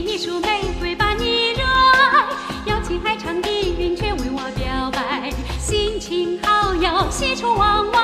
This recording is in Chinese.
一束玫瑰把你热爱，邀请海唱的云雀为我表白，心情好要喜出望外，